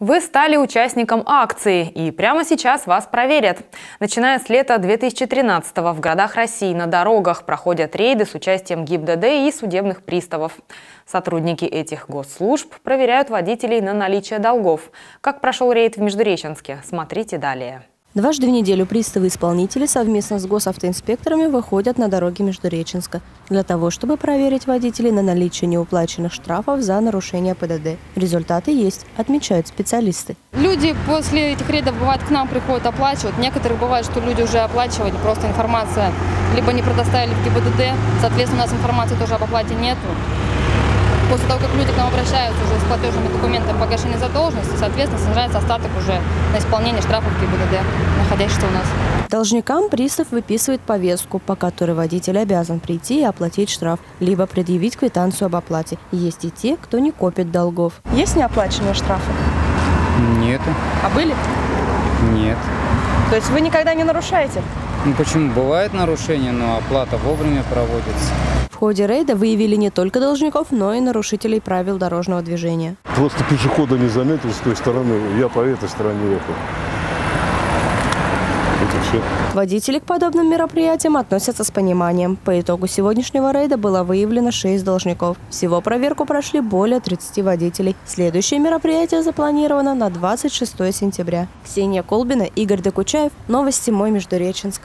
Вы стали участником акции, и прямо сейчас вас проверят. Начиная с лета 2013 в городах России на дорогах проходят рейды с участием ГИБДД и судебных приставов. Сотрудники этих госслужб проверяют водителей на наличие долгов. Как прошел рейд в Междуреченске, смотрите далее. Дважды в неделю приставы-исполнители совместно с госавтоинспекторами выходят на дороги Междуреченска для того, чтобы проверить водителей на наличие неуплаченных штрафов за нарушение ПДД. Результаты есть, отмечают специалисты. Люди после этих рейдов бывает к нам приходят оплачивать. Некоторых бывает, что люди уже оплачивали, просто информация либо не предоставили в ГИБДД, соответственно, у нас информации тоже об оплате нету после того, как люди к нам обращаются уже с платежными документами погашения задолженности, соответственно, снижается остаток уже на исполнение штрафов ГИБДД, находящихся у нас. Должникам пристав выписывает повестку, по которой водитель обязан прийти и оплатить штраф, либо предъявить квитанцию об оплате. Есть и те, кто не копит долгов. Есть неоплаченные штрафы? Нету. А были? Нет. То есть вы никогда не нарушаете? Ну почему? Бывает нарушение, но оплата вовремя проводится. В ходе рейда выявили не только должников, но и нарушителей правил дорожного движения. Просто пешехода не заметил с той стороны, я по этой стороне ехал. Все. Водители к подобным мероприятиям относятся с пониманием. По итогу сегодняшнего рейда было выявлено 6 должников. Всего проверку прошли более 30 водителей. Следующее мероприятие запланировано на 26 сентября. Ксения Колбина, Игорь Докучаев. Новости «Мой Междуреченск».